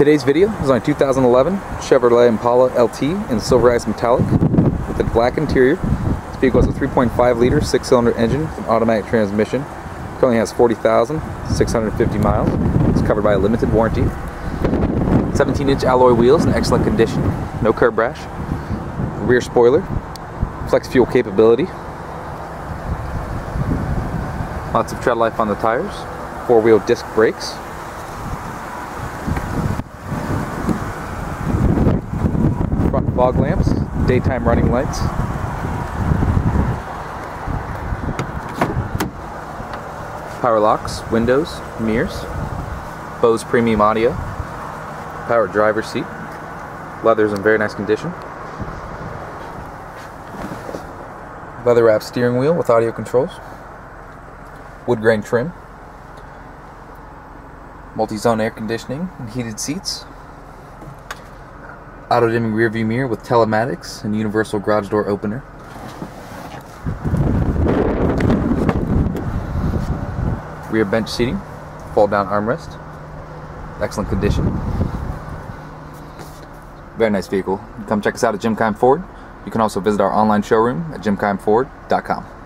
Today's video is on a 2011 Chevrolet Impala LT in Silver Silverized Metallic with a black interior. This vehicle has a 3.5 liter six cylinder engine with an automatic transmission. Currently has 40,650 miles. It's covered by a limited warranty. 17 inch alloy wheels in excellent condition. No curb rash. Rear spoiler. Flex fuel capability. Lots of tread life on the tires. Four wheel disc brakes. Fog lamps, daytime running lights. Power locks, windows, mirrors, Bose premium audio, power driver seat, leather's in very nice condition, leather wrapped steering wheel with audio controls, wood grain trim, multi-zone air conditioning and heated seats, auto dimming rear view mirror with telematics and universal garage door opener. Rear bench seating, fold down armrest, excellent condition. Very nice vehicle. Come check us out at Jim Keim Ford. You can also visit our online showroom at jimkeimford.com.